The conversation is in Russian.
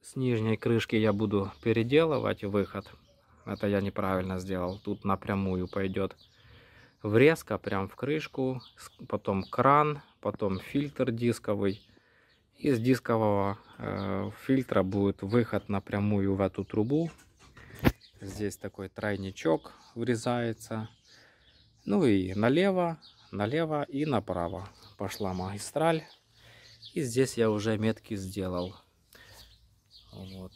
с нижней крышки я буду переделывать выход. Это я неправильно сделал. Тут напрямую пойдет врезка прям в крышку, потом кран, потом фильтр дисковый. Из дискового э, фильтра будет выход напрямую в эту трубу. Здесь такой тройничок врезается. Ну и налево, налево и направо пошла магистраль. И здесь я уже метки сделал. Вот.